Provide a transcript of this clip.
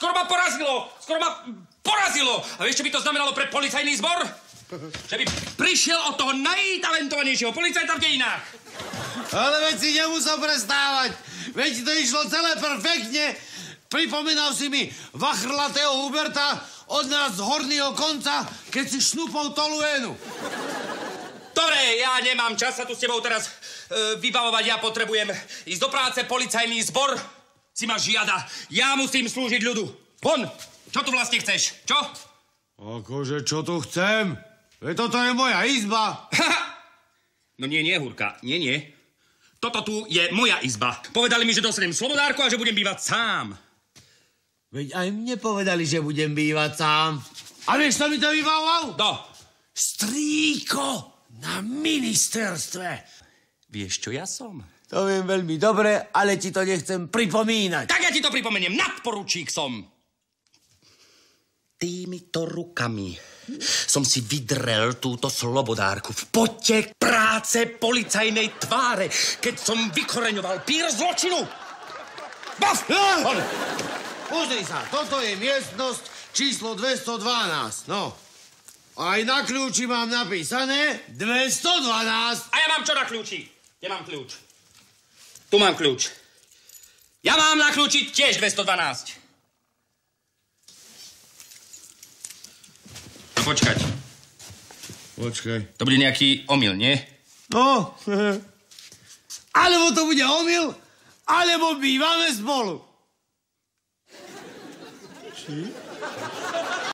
skoro ma porazilo! Skoro ma porazilo! A vieš, čo by to znamenalo pre policajný zbor? Že by prišiel od toho najtalentovanejšieho policajta v dejinách. Ale veď si nemusel prestávať. Veď to išlo celé perfektne. Pripomínal si mi vachrlatého Huberta od nás z horného konca, keď si šnupol toluénu. Dobre, ja nemám čas sa tu s tebou teraz e, vybavovať. Ja potrebujem ísť do práce, policajný zbor si ma žiada. Ja musím slúžiť ľudu. Von! Čo tu vlastne chceš? Čo? Akože, čo tu chcem? Veď toto je moja izba. no nie, nie, Hurka, nie, nie. Toto tu je moja izba. Povedali mi, že dostanem slobodárku a že budem bývať sám. Veď aj mne povedali, že budem bývať sám. A vieš, čo mi to vyvolal? No. Strýko na ministerstve. Vieš, čo ja som? To viem veľmi dobre, ale ti to nechcem pripomínať. Tak ja ti to pripomeniem. Nadporučík som. Týmito rukami som si vydrel túto slobodárku v pote práce policajnej tváre, keď som vykoreňoval pír zločinu. Bav! Pozri sa, toto je miestnosť číslo 212, no. Aj na kľúči mám napísané 212. A ja mám čo na kľúči? Ja mám kľúč. Tu mám kľúč. Ja mám na kľúči tiež 212. No počkať. Počkaj. To bude nejaký omyl, nie? No, alebo to bude omyl, alebo bývame spolu. Či?